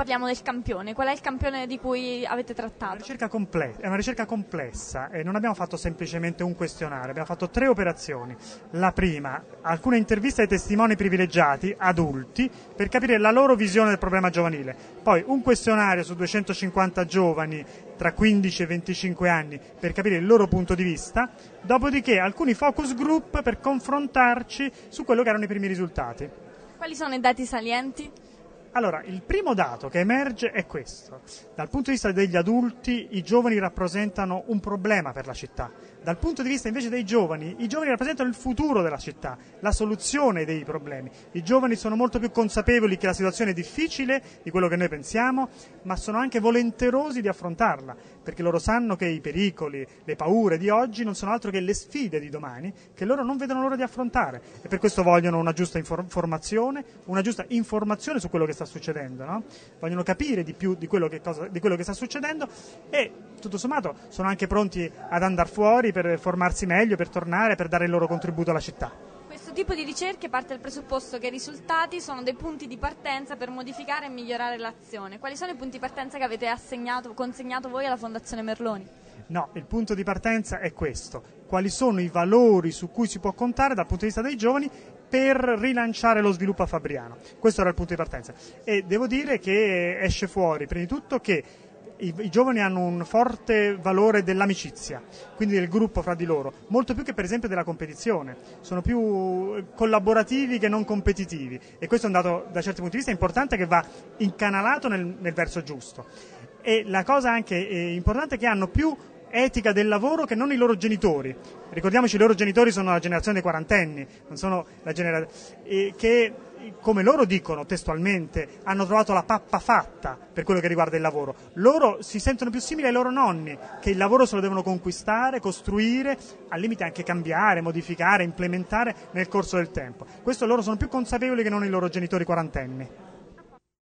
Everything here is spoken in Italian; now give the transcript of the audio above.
parliamo del campione. Qual è il campione di cui avete È una trattato? comple- è una ricerca complessa e non abbiamo fatto semplicemente un questionario, abbiamo fatto tre operazioni. La prima, alcune interviste ai testimoni privilegiati, adulti, per capire la loro visione del problema giovanile. Poi un questionario su 250 giovani tra 15 e 25 anni per capire il loro punto di vista, dopodiché alcuni focus group per confrontarci su quello che erano i primi risultati. Quali sono i dati salienti? Allora, il primo dato che emerge è questo. Dal punto di vista degli adulti, i giovani rappresentano un problema per la città. Dal punto di vista invece dei giovani, i giovani rappresentano il futuro della città, la soluzione dei problemi. I giovani sono molto più consapevoli che la situazione è difficile di quello che noi pensiamo, ma sono anche volenterosi di affrontarla, perché loro sanno che i pericoli, le paure di oggi non sono altro che le sfide di domani, che loro non vedono l'ora di affrontare e per questo vogliono una giusta infor- formazione, una giusta informazione su quello che sta succedendo, no? vogliono capire di più di quello, cosa- di quello che sta succedendo e tutto sommato sono anche pronti ad andare fuori per formarsi meglio, per tornare, per dare il loro contributo alla città. Questo tipo di ricerche parte dal presupposto che i risultati sono dei punti di partenza per modificare e migliorare l'azione. Quali sono i punti di partenza che avete assegnato, consegnato voi alla Fondazione Merloni? No, il punto di partenza è questo. Quali sono i valori su cui si può contare dal punto di vista dei giovani per rilanciare lo sviluppo a Fabriano? Questo era il punto di partenza. E devo dire che esce fuori, prima di tutto, che i, i giovani hanno un forte valore dell'amicizia, quindi del gruppo fra di loro, molto più che per esempio della competizione. Sono più collaborativi che non competitivi e questo è un dato da certi punti di vista importante che va incanalato nel, nel verso giusto. E la cosa anche eh, importante è che hanno più etica del lavoro che non i loro genitori. Ricordiamoci, i loro genitori sono la generazione dei quarantenni, non sono la generazione che come loro dicono testualmente, hanno trovato la pappa fatta per quello che riguarda il lavoro. Loro si sentono più simili ai loro nonni, che il lavoro se lo devono conquistare, costruire, al limite anche cambiare, modificare, implementare nel corso del tempo. Questo loro sono più consapevoli che non i loro genitori quarantenni.